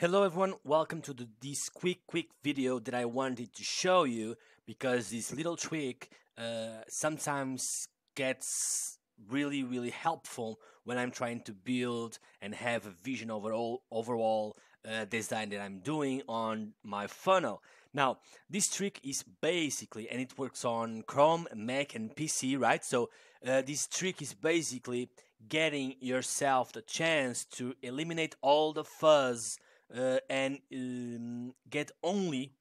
Hello everyone, welcome to the, this quick quick video that I wanted to show you because this little trick uh, sometimes gets really really helpful when I'm trying to build and have a vision overall overall uh, design that I'm doing on my funnel. Now this trick is basically and it works on Chrome, Mac and PC right so uh, this trick is basically getting yourself the chance to eliminate all the fuzz and um, get only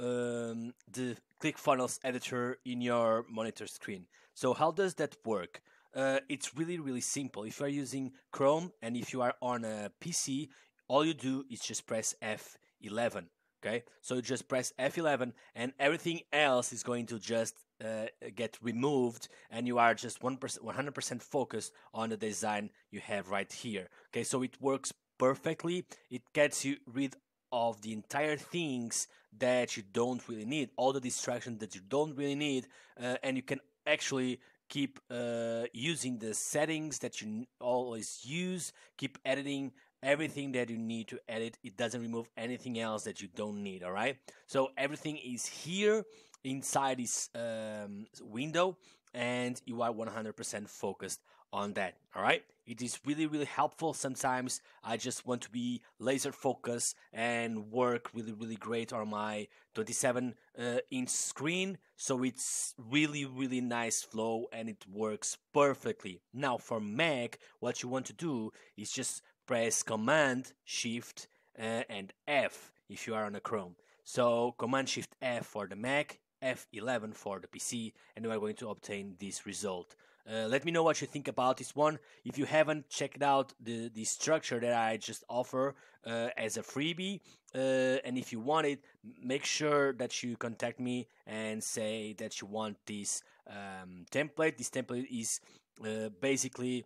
um, the ClickFunnels editor in your monitor screen. So how does that work? Uh, it's really really simple. If you are using Chrome and if you are on a PC, all you do is just press F11. Okay, so you just press F11 and everything else is going to just uh, get removed and you are just 1%, 100% focused on the design you have right here. Okay, so it works perfectly, it gets you rid of the entire things that you don't really need, all the distractions that you don't really need, uh, and you can actually keep uh, using the settings that you always use, keep editing everything that you need to edit. It doesn't remove anything else that you don't need, all right? So everything is here inside this um, window and you are 100% focused on that all right? It is really really helpful sometimes. I just want to be laser focused and work really really great on my 27 uh, inch screen. So it's really really nice flow and it works perfectly. Now for mac what you want to do is just press command shift uh, and f if you are on a chrome. So command shift f for the mac F11 for the PC and we are going to obtain this result. Uh, let me know what you think about this one. If you haven't checked out the, the structure that I just offer uh, as a freebie, uh, and if you want it, make sure that you contact me and say that you want this um, template. This template is uh, basically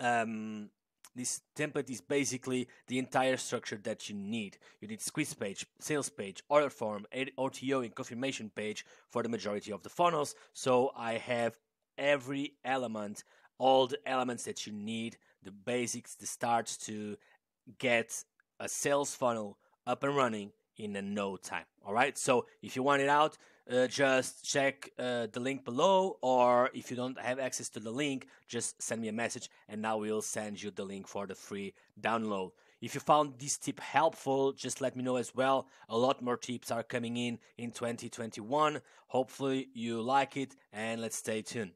um, this template is basically the entire structure that you need. You need squeeze page, sales page, order form, OTO, and confirmation page for the majority of the funnels. So I have every element, all the elements that you need, the basics, the starts to get a sales funnel up and running in a no time. All right. So if you want it out, uh, just check uh, the link below, or if you don't have access to the link, just send me a message and now we'll send you the link for the free download. If you found this tip helpful, just let me know as well. A lot more tips are coming in in 2021. Hopefully, you like it, and let's stay tuned.